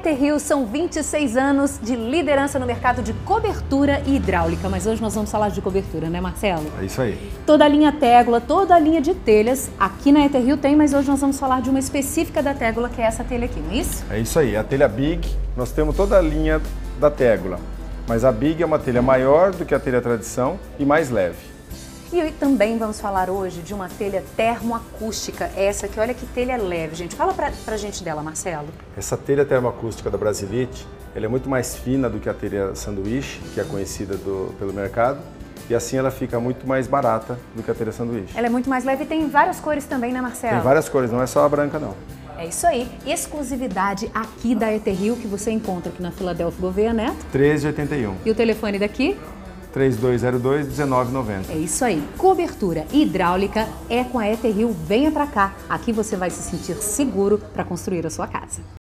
Eterrio são 26 anos de liderança no mercado de cobertura e hidráulica, mas hoje nós vamos falar de cobertura, né Marcelo? É isso aí. Toda a linha Tégula, toda a linha de telhas, aqui na Eterrio tem, mas hoje nós vamos falar de uma específica da Tégula, que é essa telha aqui, não é isso? É isso aí, a telha Big, nós temos toda a linha da Tégula, mas a Big é uma telha maior do que a telha tradição e mais leve. E também vamos falar hoje de uma telha termoacústica, essa aqui, olha que telha leve, gente. Fala pra, pra gente dela, Marcelo. Essa telha termoacústica da Brasilite, ela é muito mais fina do que a telha sanduíche, que é conhecida do, pelo mercado, e assim ela fica muito mais barata do que a telha sanduíche. Ela é muito mais leve e tem várias cores também, né, Marcelo? Tem várias cores, não é só a branca não. É isso aí, exclusividade aqui da Eterrio que você encontra aqui na Filadélfia Gouveia Neto. 1381. E o telefone daqui? 3202-1990. É isso aí. Cobertura hidráulica é com a Eterrio. Venha pra cá. Aqui você vai se sentir seguro para construir a sua casa.